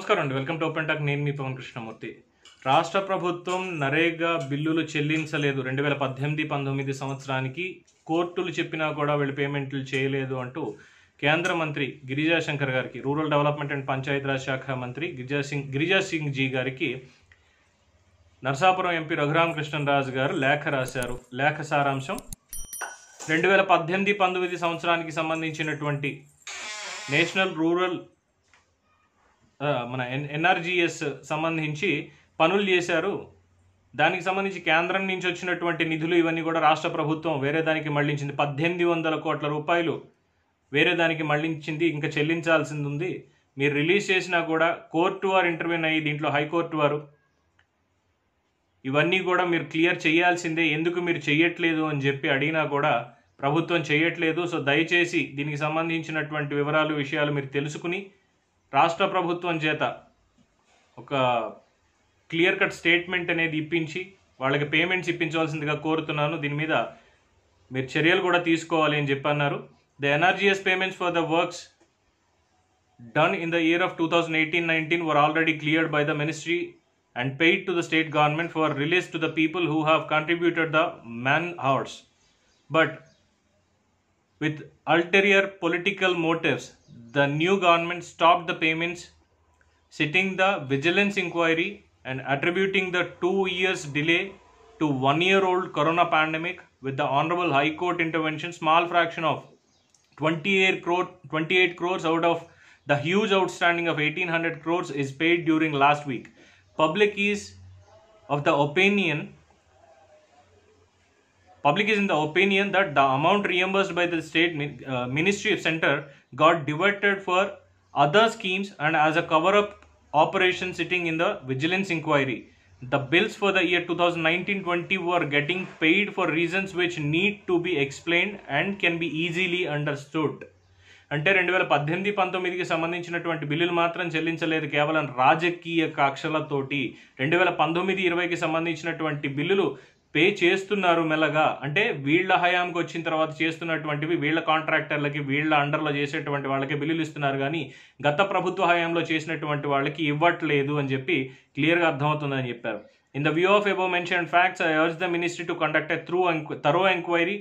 నమస్కారం అండి. Welcome to open talk నేను మీ పవన్ కృష్ణమూర్తి. రాష్ట్ర ప్రభుత్వం నరేగా బిల్లులు చెల్లించలేదు. రెండు వేల పద్దెనిమిది పంతొమ్మిది సంవత్సరానికి కోర్టులు చెప్పినా కూడా వీళ్ళు పేమెంట్లు చేయలేదు అంటూ కేంద్ర మంత్రి గిరిజా శంకర్ గారికి రూరల్ డెవలప్మెంట్ అండ్ పంచాయతీరాజ్ శాఖ మంత్రి గిరిజా సింగ్ గిరిజా సింగ్ జీ గారికి నరసాపురం ఎంపీ రఘురామ రాజు గారు లేఖ రాశారు. లేఖ సారాంశం రెండు వేల పద్దెనిమిది పంతొమ్మిది సంవత్సరానికి సంబంధించినటువంటి నేషనల్ రూరల్ మన ఎన్ ఎన్ఆర్జీఎస్ సంబంధించి పనులు చేశారు. దానికి సంబంధించి కేంద్రం నుంచి వచ్చినటువంటి నిధులు ఇవన్నీ కూడా రాష్ట్ర ప్రభుత్వం వేరే దానికి మళ్ళించింది. పద్దెనిమిది వందల కోట్ల రూపాయలు వేరే దానికి మళ్ళించింది. ఇంకా చెల్లించాల్సింది ఉంది. మీరు రిలీజ్ చేసినా కూడా కోర్టు వారు ఇంటర్వ్యూన్ అయ్యి దీంట్లో హైకోర్టు వారు ఇవన్నీ కూడా మీరు క్లియర్ చేయాల్సిందే. ఎందుకు మీరు చెయ్యట్లేదు అని చెప్పి అడిగినా కూడా ప్రభుత్వం చేయట్లేదు సో దయచేసి దీనికి సంబంధించినటువంటి వివరాలు విషయాలు మీరు తెలుసుకుని రాష్ట్ర ప్రభుత్వం చేత ఒక క్లియర్ కట్ స్టేట్మెంట్ అనేది ఇప్పించి వాళ్ళకి పేమెంట్స్ ఇప్పించవలసిందిగా కోరుతున్నాను. దీని మీద మీరు చర్యలు కూడా తీసుకోవాలి అని చెప్పన్నారు. The NREGS payments for the works done in the year of two thousand eighteen nineteen were already cleared by the ministry and paid to the state government for release to the people who have contributed the man hours but with ulterior political motives the new government stopped the payments sitting the vigilance inquiry and attributing the two years delay to one year old corona pandemic with the honorable high court intervention small fraction of 28 crore 28 crores out of the huge outstanding of 1800 crores is paid during last week. Public is of the opinion public is in the opinion that the amount reimbursed by the state min- uh, ministry of center got diverted for other schemes and as a cover up operation sitting in the vigilance inquiry the bills for the year 2019-20 were getting paid for reasons which need to be explained and can be easily understood అంటే రెండు వేల పద్దెనిమిది పంతొమ్మిదికి సంబంధించినటువంటి బిల్లులు మాత్రం చెల్లించలేదు కేవలం రాజకీయ కక్షలతోటి రెండు వేల పంతొమ్మిది ఇరవైకి సంబంధించినటువంటి బిల్లులు పే చేస్తున్నారు మెల్లగా అంటే వీళ్ళ హయాంకి వచ్చిన తర్వాత చేస్తున్నటువంటివి వీళ్ళ కాంట్రాక్టర్లకి వీళ్ళ అండర్లో చేసేటువంటి వాళ్ళకి బిల్లులు ఇస్తున్నారు. కానీ గత ప్రభుత్వ హయాంలో చేసినటువంటి వాళ్ళకి ఇవ్వట్లేదు అని చెప్పి క్లియర్గా అర్థమవుతుందని చెప్పారు. In the view of above mention facts I urge the ministry to conduct a through thorough enquiry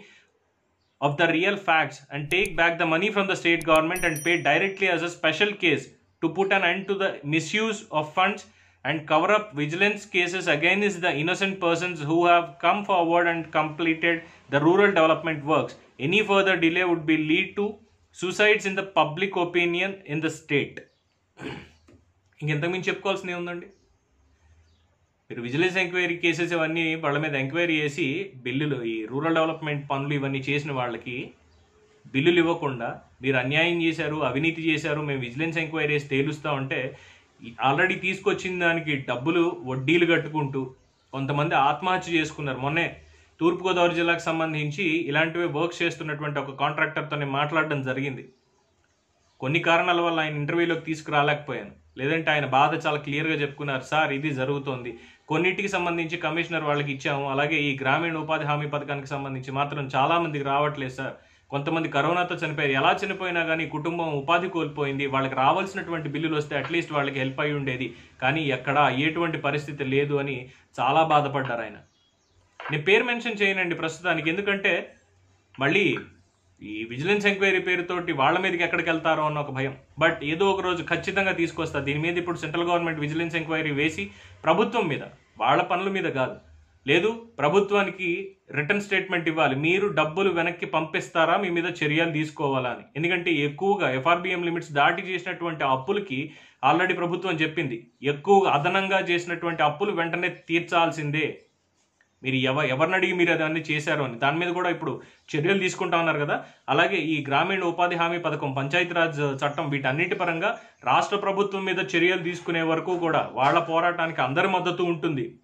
of the real facts and take back the money from the state government and pay directly as a special case to put an end to the misuse of funds and cover up vigilance cases against the innocent persons who have come forward and completed the rural development works any further delay would be lead to suicides in the public opinion in the state ఇంకెంతకుమించి చెప్పుకోవాల్సింది ఏముందండి మీరు vigilance enquiry cases ఇవన్నీ వాళ్ళ మీద enquiry చేసి బిల్లులు ఈ rural development పనులు ఇవన్నీ చేసిన వాళ్ళకి బిల్లులు ఇవ్వకుండా మీరు అన్యాయం చేశారు అవినీతి చేశారు మేము విజిలెన్స్ ఎంక్వైరీస్ తేలుస్తామంటే ఆల్రెడీ తీసుకొచ్చిన దానికి డబ్బులు వడ్డీలు కట్టుకుంటూ కొంతమంది ఆత్మహత్య చేసుకున్నారు. మొన్నే తూర్పుగోదావరి జిల్లాకు సంబంధించి ఇలాంటివి వర్క్స్ చేస్తున్నటువంటి ఒక కాంట్రాక్టర్తో నేను మాట్లాడడం జరిగింది. కొన్ని కారణాల వల్ల ఆయన ఇంటర్వ్యూలోకి తీసుకురాలేకపోయాను. లేదంటే ఆయన బాధ చాలా క్లియర్గా చెప్పుకున్నారు. సార్ ఇది జరుగుతోంది. కొన్నిటికి సంబంధించి కమిషనర్ వాళ్ళకి ఇచ్చాము. అలాగే ఈ గ్రామీణ ఉపాధి హామీ పథకానికి సంబంధించి మాత్రం చాలామందికి రావట్లేదు సార్. కొంతమంది కరోనాతో చనిపోయారు. ఎలా చనిపోయినా కానీ కుటుంబం ఉపాధి కోల్పోయింది. వాళ్ళకి రావాల్సినటువంటి బిల్లులు వస్తే అట్లీస్ట్ వాళ్ళకి హెల్ప్ అయి ఉండేది. కానీ ఎక్కడ ఎటువంటి పరిస్థితి లేదు అని చాలా బాధపడ్డారు ఆయన. నేను పేరు మెన్షన్ చేయనండి ప్రస్తుతానికి. ఎందుకంటే మళ్ళీ ఈ విజిలెన్స్ ఎంక్వైరీ పేరుతోటి వాళ్ళ మీదకి ఎక్కడికి వెళ్తారో అన్న ఒక భయం. బట్ ఏదో ఒక రోజు ఖచ్చితంగా తీసుకొస్తా. దీని మీద ఇప్పుడు సెంట్రల్ గవర్నమెంట్ విజిలెన్స్ ఎంక్వైరీ వేసి ప్రభుత్వం మీద వాళ్ళ పనుల మీద కాదు. లేదు ప్రభుత్వానికి రిటర్న్ స్టేట్మెంట్ ఇవ్వాలి. మీరు డబ్బులు వెనక్కి పంపిస్తారా? మీ మీద చర్యలు తీసుకోవాలా అని. ఎందుకంటే ఎక్కువగా ఎఫ్ఆర్బిఎం లిమిట్స్ దాటి చేసినటువంటి అప్పులకి ఆల్రెడీ ప్రభుత్వం చెప్పింది. ఎక్కువగా అదనంగా చేసినటువంటి అప్పులు వెంటనే తీర్చాల్సిందే. మీరు ఎవ ఎవరిని అడిగి మీరు దాన్ని చేశారు అని. దాని మీద కూడా ఇప్పుడు చర్యలు తీసుకుంటా ఉన్నారు కదా. అలాగే ఈ గ్రామీణ ఉపాధి హామీ పథకం పంచాయతీరాజ్ చట్టం వీటన్నిటి పరంగా రాష్ట్ర ప్రభుత్వం మీద చర్యలు తీసుకునే వరకు కూడా వాళ్ళ పోరాటానికి అందరి మద్దతు ఉంటుంది.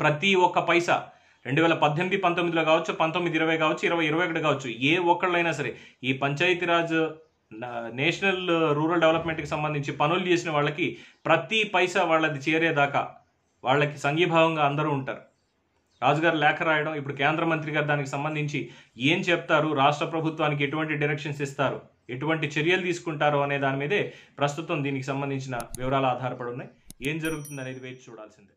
ప్రతి ఒక్క పైసా రెండు వేల పద్దెనిమిది పంతొమ్మిదిలో కావచ్చు పంతొమ్మిది ఇరవై కావచ్చు ఇరవై ఇరవై ఒకటి కావచ్చు ఏ ఒక్కళ్ళైనా సరే ఈ పంచాయతీరాజ్ నేషనల్ రూరల్ డెవలప్మెంట్కి సంబంధించి పనులు చేసిన వాళ్ళకి ప్రతి పైసా వాళ్ళది చేరేదాకా వాళ్ళకి సంఘీభావంగా అందరూ ఉంటారు. రాజుగారు లేఖ రాయడం ఇప్పుడు కేంద్ర మంత్రి గారు దానికి సంబంధించి ఏం చెప్తారు రాష్ట్ర ప్రభుత్వానికి ఎటువంటి డైరెక్షన్స్ ఇస్తారు ఎటువంటి చర్యలు తీసుకుంటారు అనే దాని మీదే ప్రస్తుతం దీనికి సంబంధించిన వివరాలు ఆధారపడి ఉన్నాయి. ఏం జరుగుతుంది అనేది వేచి చూడాల్సిందే.